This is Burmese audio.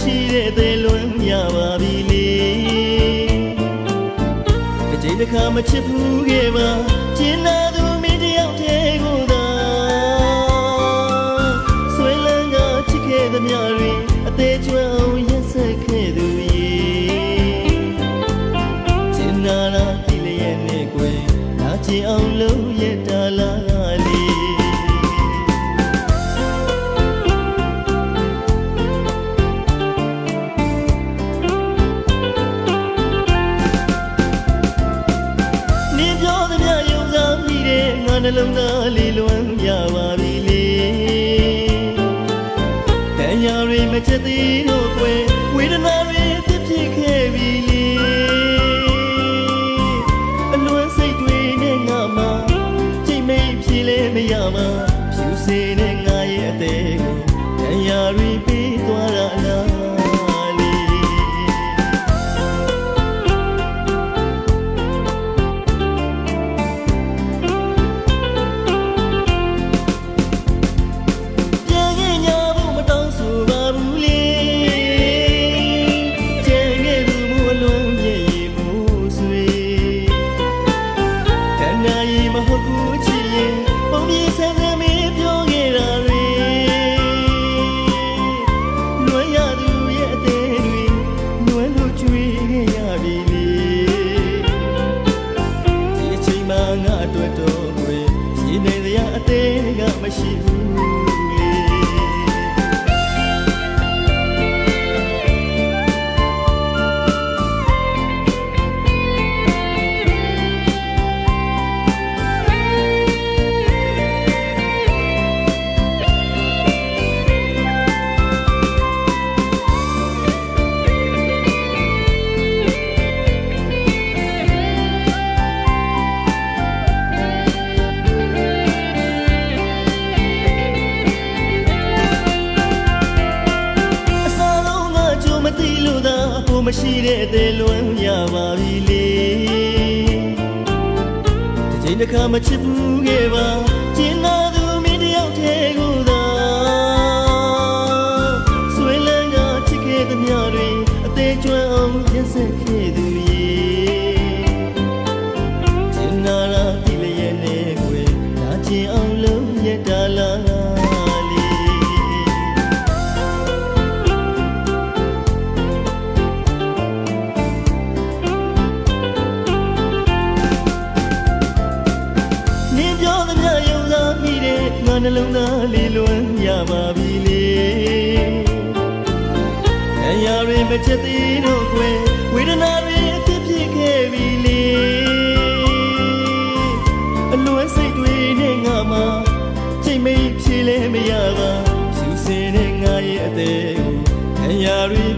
ရှိတဲ့သေလွန်ရပါပြီလေအချိန်တစ်ခါမချစ်ဘူးခဲ့ပါကျင်းနာသူ ငါနှလုံးသားလေးလွမ်းရပါပြီလေတန်ရာတွေမချက်သေးတော့ွယ်ဝေဒနာတွေ မရှိတဲ့အသေးလွမ်းရပါပြီလေတစ်ချိန်တစ်ခါမချစ်ဘူးခဲ့ပါကျင်းနာသူမင်းတယောက်တည်းကိုသာဆွေလန်းကချစ်ခဲ့သမျှတွေအသေးကျွမ်းအောင်ရင်းစက်ခဲ့သူရဲ့ နှလုံးသားလေးလွန်ရပါပြီလေအရာတွေမချက်သေးတော့ကွယ်ဝေဒနာတွေအပြစ်ဖြစ်ခဲ့ပြီလေအလွန်စိတ်တွေနဲ့ငါမှာချိန်မိတ်ဖြေလဲမရပါဖြူစင်တဲ့ငါရဲ့အသေးကိုအရာတွေ